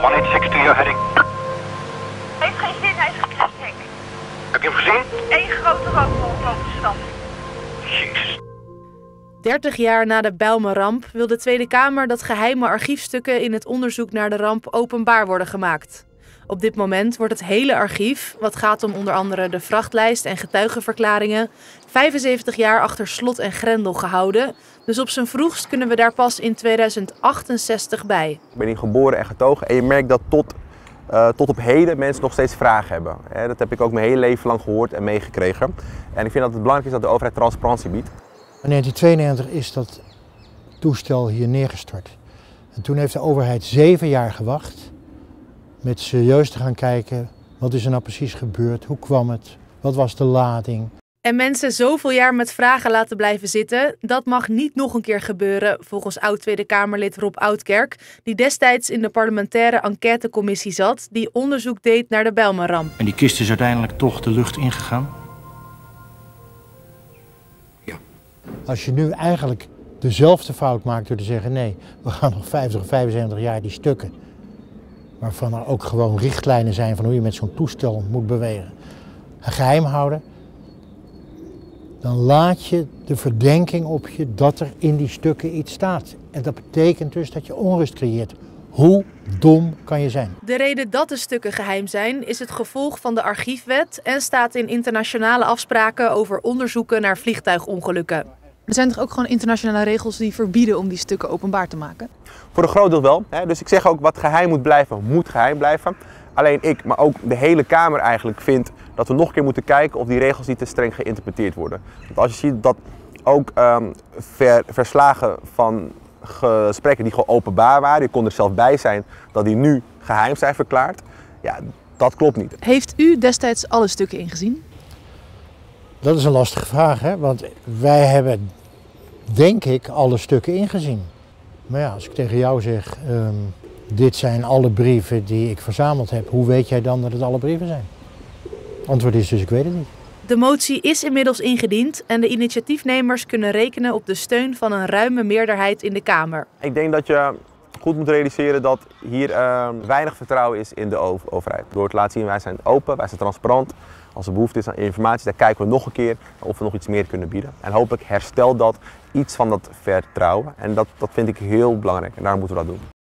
Delta 186 to your heading. Heeft geen zin, hij is Henk. Heb je hem gezien? Eén grote rookbol boven de stad. Jezus. 30 jaar na de Bijlmer-ramp wil de Tweede Kamer dat geheime archiefstukken in het onderzoek naar de ramp openbaar worden gemaakt. Op dit moment wordt het hele archief, wat gaat om onder andere de vrachtlijst en getuigenverklaringen, 75 jaar achter slot en grendel gehouden. Dus op zijn vroegst kunnen we daar pas in 2068 bij. Ik ben hier geboren en getogen en je merkt dat tot, eh, tot op heden mensen nog steeds vragen hebben. Hè, dat heb ik ook mijn hele leven lang gehoord en meegekregen. En ik vind dat het belangrijk is dat de overheid transparantie biedt. In 1992 is dat toestel hier neergestort. En toen heeft de overheid zeven jaar gewacht met serieus te gaan kijken wat is er nou precies gebeurd, hoe kwam het, wat was de lading. En mensen zoveel jaar met vragen laten blijven zitten, dat mag niet nog een keer gebeuren, volgens oud-Tweede Kamerlid Rob Oudkerk, die destijds in de parlementaire enquêtecommissie zat die onderzoek deed naar de Bijlmer-ramp. En die kist is uiteindelijk toch de lucht ingegaan? Als je nu eigenlijk dezelfde fout maakt door te zeggen nee, we gaan nog 50 of 75 jaar die stukken, waarvan er ook gewoon richtlijnen zijn van hoe je met zo'n toestel moet bewegen, geheim houden, dan laat je de verdenking op je dat er in die stukken iets staat. En dat betekent dus dat je onrust creëert. Hoe dom kan je zijn? De reden dat de stukken geheim zijn is het gevolg van de archiefwet en staat in internationale afspraken over onderzoeken naar vliegtuigongelukken. Er zijn toch ook gewoon internationale regels die verbieden om die stukken openbaar te maken? Voor een groot deel wel. Hè? Dus ik zeg ook wat geheim moet blijven, moet geheim blijven. Alleen ik, maar ook de hele Kamer eigenlijk, vindt dat we nog een keer moeten kijken of die regels niet te streng geïnterpreteerd worden. Want als je ziet dat ook ehm, ver- verslagen van gesprekken die gewoon openbaar waren, je kon er zelf bij zijn, dat die nu geheim zijn verklaard, ja, dat klopt niet. Heeft u destijds alle stukken ingezien? Dat is een lastige vraag, hè? want wij hebben, denk ik, alle stukken ingezien. Maar ja, als ik tegen jou zeg, ehm, dit zijn alle brieven die ik verzameld heb, hoe weet jij dan dat het alle brieven zijn? Antwoord is dus, ik weet het niet. De motie is inmiddels ingediend en de initiatiefnemers kunnen rekenen op de steun van een ruime meerderheid in de Kamer. Ik denk dat je goed moet realiseren dat hier ehm, weinig vertrouwen is in de over- overheid. Door te laten zien, wij zijn open, wij zijn transparant. Als er behoefte is aan informatie, dan kijken we nog een keer of we nog iets meer kunnen bieden. En hopelijk herstelt dat iets van dat vertrouwen. En dat, dat vind ik heel belangrijk en daar moeten we dat doen.